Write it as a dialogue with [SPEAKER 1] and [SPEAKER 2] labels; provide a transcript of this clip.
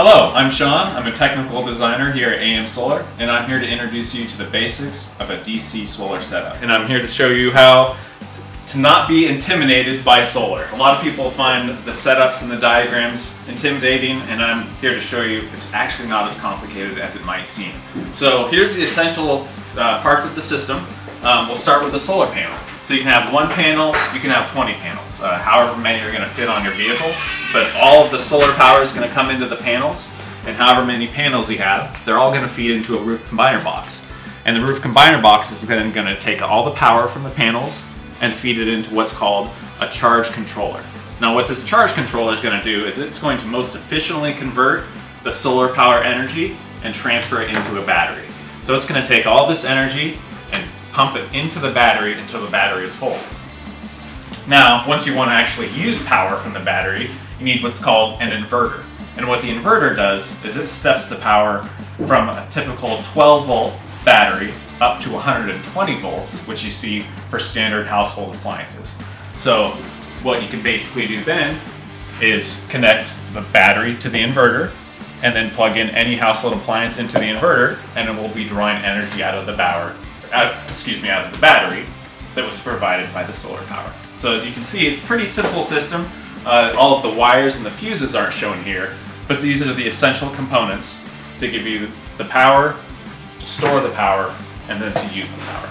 [SPEAKER 1] Hello, I'm Sean. I'm a technical designer here at AM Solar, and I'm here to introduce you to the basics of a DC solar setup. And I'm here to show you how to not be intimidated by solar. A lot of people find the setups and the diagrams intimidating, and I'm here to show you it's actually not as complicated as it might seem. So here's the essential uh, parts of the system. Um, we'll start with the solar panel. So you can have one panel, you can have 20 panels, uh, however many are going to fit on your vehicle. But all of the solar power is going to come into the panels, and however many panels you have, they're all going to feed into a roof combiner box. And the roof combiner box is then going to take all the power from the panels and feed it into what's called a charge controller. Now what this charge controller is going to do is it's going to most efficiently convert the solar power energy and transfer it into a battery. So it's going to take all this energy pump it into the battery until the battery is full. Now, once you want to actually use power from the battery, you need what's called an inverter. And what the inverter does is it steps the power from a typical 12 volt battery up to 120 volts, which you see for standard household appliances. So what you can basically do then is connect the battery to the inverter and then plug in any household appliance into the inverter and it will be drawing energy out of the power out, excuse me, out of the battery that was provided by the solar power. So as you can see, it's a pretty simple system. Uh, all of the wires and the fuses aren't shown here, but these are the essential components to give you the power, to store the power, and then to use the power.